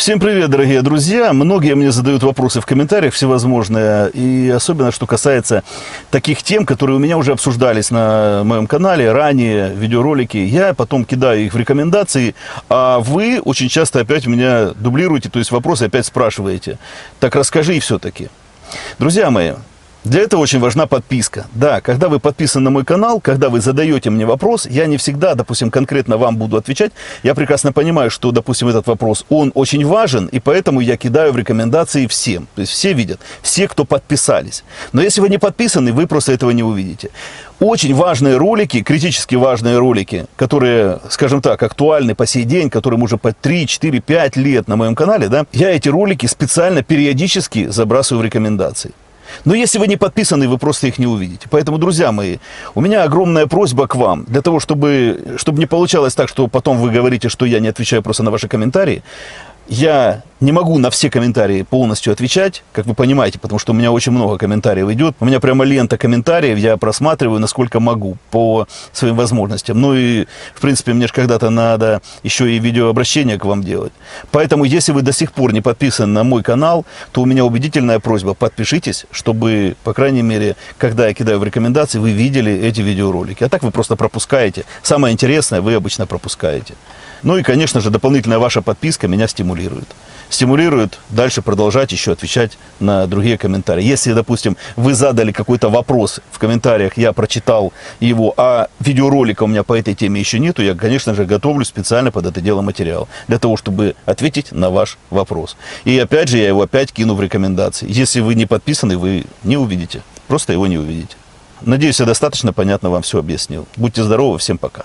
Всем привет, дорогие друзья. Многие мне задают вопросы в комментариях всевозможные. И особенно, что касается таких тем, которые у меня уже обсуждались на моем канале ранее, видеоролики. Я потом кидаю их в рекомендации, а вы очень часто опять меня дублируете, то есть вопросы опять спрашиваете. Так расскажи все-таки. Друзья мои, для этого очень важна подписка. Да, когда вы подписаны на мой канал, когда вы задаете мне вопрос, я не всегда, допустим, конкретно вам буду отвечать. Я прекрасно понимаю, что, допустим, этот вопрос, он очень важен, и поэтому я кидаю в рекомендации всем. То есть все видят, все, кто подписались. Но если вы не подписаны, вы просто этого не увидите. Очень важные ролики, критически важные ролики, которые, скажем так, актуальны по сей день, которым уже по 3, 4, 5 лет на моем канале, да, я эти ролики специально периодически забрасываю в рекомендации. Но если вы не подписаны, вы просто их не увидите. Поэтому, друзья мои, у меня огромная просьба к вам, для того, чтобы, чтобы не получалось так, что потом вы говорите, что я не отвечаю просто на ваши комментарии, я не могу на все комментарии полностью отвечать, как вы понимаете, потому что у меня очень много комментариев идет. У меня прямо лента комментариев, я просматриваю, насколько могу по своим возможностям. Ну и, в принципе, мне же когда-то надо еще и видеообращение к вам делать. Поэтому, если вы до сих пор не подписаны на мой канал, то у меня убедительная просьба, подпишитесь, чтобы, по крайней мере, когда я кидаю в рекомендации, вы видели эти видеоролики. А так вы просто пропускаете. Самое интересное вы обычно пропускаете. Ну и, конечно же, дополнительная ваша подписка меня стимулирует. Стимулирует дальше продолжать еще отвечать на другие комментарии. Если, допустим, вы задали какой-то вопрос в комментариях, я прочитал его, а видеоролика у меня по этой теме еще нету, я, конечно же, готовлю специально под это дело материал, для того, чтобы ответить на ваш вопрос. И опять же, я его опять кину в рекомендации. Если вы не подписаны, вы не увидите, просто его не увидите. Надеюсь, я достаточно понятно вам все объяснил. Будьте здоровы, всем пока.